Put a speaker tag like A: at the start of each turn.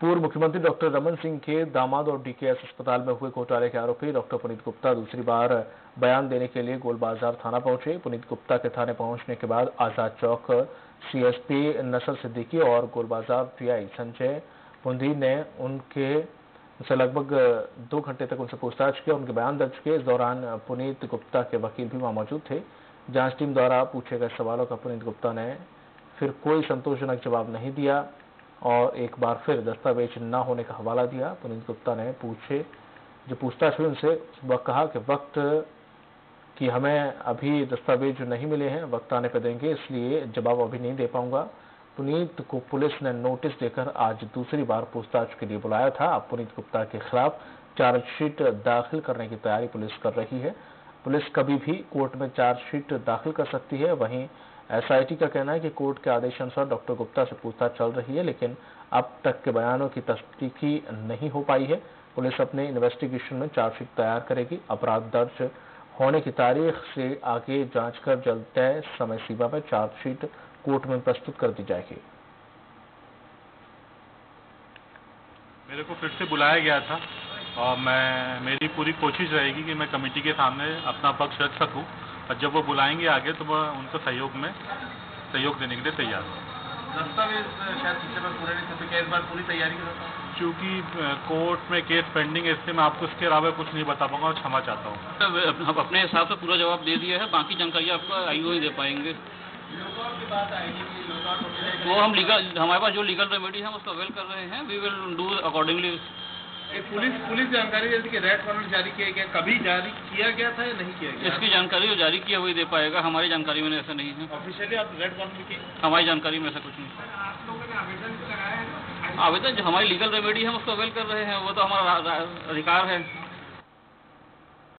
A: पूर्व मुख्यमंत्री डॉक्टर रमन सिंह के दामाद और डीकेएस अस्पताल में हुए घोटाले के आरोपी डॉक्टर पुनीत गुप्ता दूसरी बार बयान देने के लिए गोलबाजार थाना पहुँचे। पुनीत गुप्ता के थाने पहुँचने के बाद आज़ाद चौक, सीएसपी नसर सिद्दीकी और गोलबाजार टीआई संजय पुंधी ने उनके उनसे लगभग दो घंटे तक उनसे पूछताछ की उनके बयान दर्ज किए। इस दौरान पुनीत गुप्ता के वकील भी वहाँ मौजूद थे। जाँच टीम द्वारा पूछे गए सवालों का पुनीत गुप्ता ने फिर कोई संतोषजनक जवाब नहीं दिया। और एक बार फिर दस्तावेज़ न होने का हवाला दिया। पुनीत गुप्ता ने पूछे, जो पूछताछ हुई उनसे, वह कहा कि वक्त कि हमें अभी दस्तावेज़ नहीं मिले हैं, वक्त आने पर देंगे, इसलिए जवाब अभी नहीं दे पाऊँगा। पुनीत को पुलिस ने नोटिस देकर आज दूसरी बार पूछताछ के लिए बुलाया था। अब पुनीत गुप्ता के खिलाफ चार्जशीट दाखिल करने की तैयारी पुलिस कर रही है। पुलिस कभी भी कोर्ट में चार्जशीट दाखिल कर सकती है। वहीं एसआईटी का कहना है कि कोर्ट के आदेश अनुसार डॉक्टर गुप्ता से पूछताछ चल रही है, लेकिन अब तक के बयानों की तस्दीकी नहीं हो पाई है। पुलिस अपने इन्वेस्टिगेशन में चार्जशीट तैयार करेगी। अपराध दर्ज होने की तारीख से आगे जाँच कर जल्द तय समय सीमा में चार्जशीट कोर्ट में प्रस्तुत कर दी जाएगी।
B: मेरे को फिर से बुलाया गया था। और मैं मेरी पूरी कोशिश रहेगी कि मैं कमेटी के सामने अपना पक्ष रख सकूँ। और जब वो बुलाएँगे आगे तो मैं उनको सहयोग में सहयोग देने के लिए तैयार हूँ।
C: दस्तावेज़ शायद पीछे पर पूरे नहीं थे तो क्या इस बार पूरी तैयारी के
B: क्योंकि कोर्ट में केस पेंडिंग है इससे मैं आपको इसके अलावा कुछ नहीं बता पाऊँगा और क्षमा चाहता हूँ।
D: हम अपने हिसाब से पूरा जवाब दे दिया है बाकी जानकारी आपको आई ही दे पाएँगे। वो हम लीगल हमारे पास जो लीगल रेमेडी है उसको अवेल कर रहे हैं। We will do accordingly
C: police police जानकारी देती कि रेड वारंट जारी किया गया कभी जारी किया गया था या नहीं किया गया?
D: इसकी जानकारी जो जारी किया हुई दे पाएगा हमारी जानकारी में ऐसा नहीं है।
C: ऑफिशियली आप रेड वारंट की
D: हमारी जानकारी में ऐसा कुछ नहीं। आवेदन जो हमारी लीगल रेमेडी है हम उसको अवेल कर रहे हैं वो तो हमारा अधिकार है।